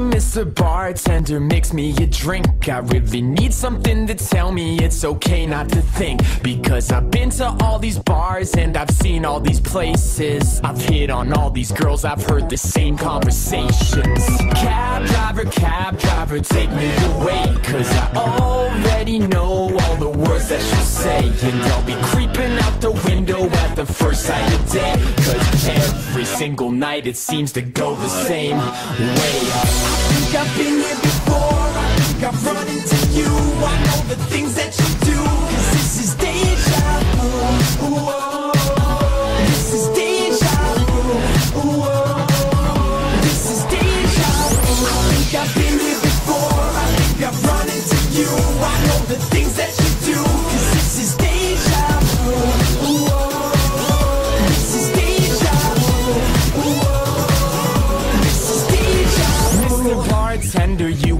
Mr. Bartender, mix me a drink. I really need something to tell me it's okay not to think. Because I've been to all these bars and I've seen all these places. I've hit on all these girls, I've heard the same conversations. Cab driver, cab driver, take me away. Cause I already know all the words that she'll say. And I'll be creeping out the window at the first sight of day. Single night it seems to go the same way. I think I've been here before. I think I've run into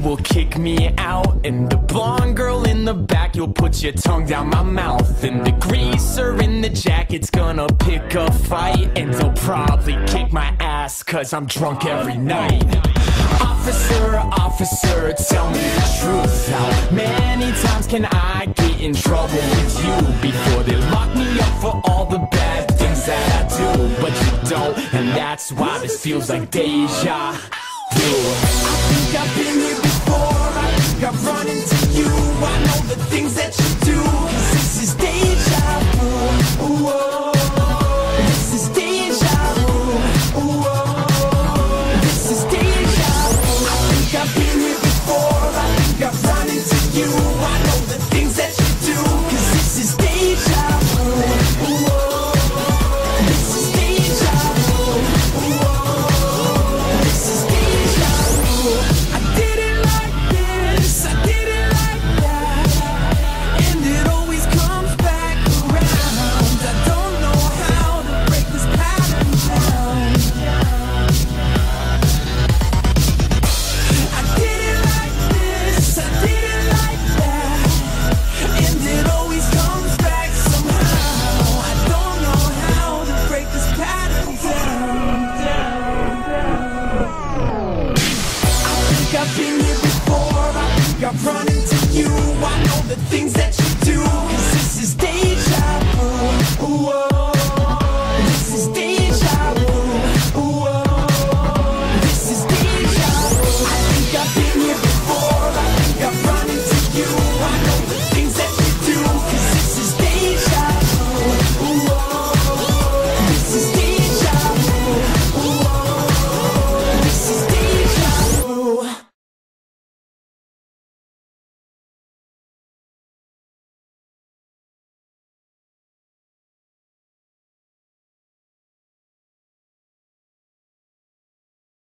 will kick me out. And the blonde girl in the back, you'll put your tongue down my mouth. And the greaser in the jacket's gonna pick a fight. And they'll probably kick my ass, cause I'm drunk every night. Officer, officer, tell me the truth. How many times can I get in trouble with you before they lock me up for all the bad things that I do? But you don't, and that's why this feels like deja vu. I think I've been here before. I think I've run into you. I know the things think I've been here before. I think I've run into you. I know the things that you do. Cause this is deja vu. Ooh. This is deja vu. This is deja vu. I think I've been here before. I think I've run into you. I know